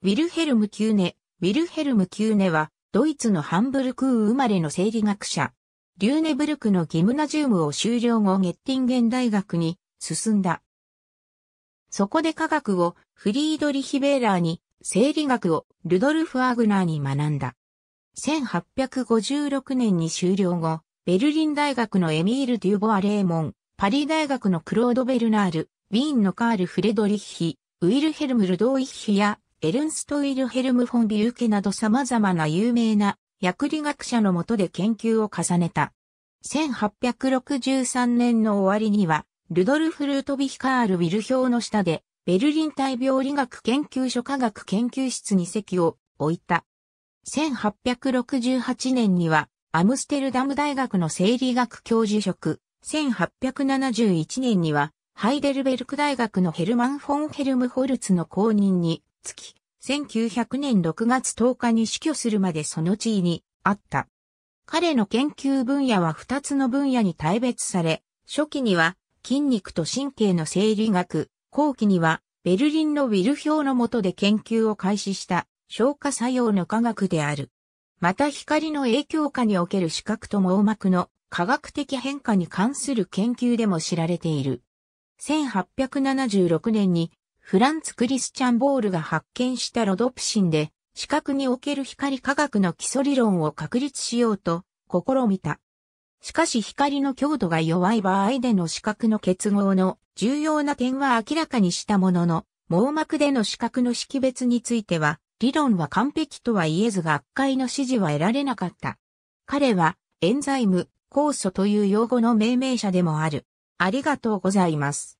ウィルヘルム・キューネ。ウィルヘルム・キューネは、ドイツのハンブルク生まれの生理学者。リューネブルクのギムナジウムを修了後ゲッティンゲン大学に進んだ。そこで化学をフリードリヒ・ヴェーラーに、生理学をルドルフ・ワグナーに学んだ。1856年に修了後、ベルリン大学のエミール・デュボア・レーモン、パリ大学のクロード・ベルナール、ウィーンのカール・フレドリッヒ、ウィルヘルム・ルートヴィッヒやエルンスト・ウィルヘルム・フォン・ブリュッケなど様々な有名な薬理学者のもとで研究を重ねた。1863年の終わりには、ルドルフ・ルートビヒカール・ウィル表の下で、ベルリン大病理学研究所科学研究室に席を置いた。1868年には、アムステルダム大学の生理学教授職、1871年には、ハイデルベルク大学のヘルマン・フォン・ヘルムホルツの公認につき、1900年6月10日に死去するまでその地位にあった。彼の研究分野は2つの分野に大別され、初期には筋肉と神経の生理学、後期にはベルリンのウィル表の下で研究を開始した消化作用の科学である。また光の影響下における視覚と網膜の科学的変化に関する研究でも知られている。1876年にフランツ・クリスチャン・ボールが発見したロドプシンで、視覚における光科学の基礎理論を確立しようと試みた。しかし光の強度が弱い場合での視覚の結合の重要な点は明らかにしたものの、網膜での視覚の識別については、理論は完璧とは言えず学会の指示は得られなかった。彼は、エンザイム、酵素という用語の命名者でもある。ありがとうございます。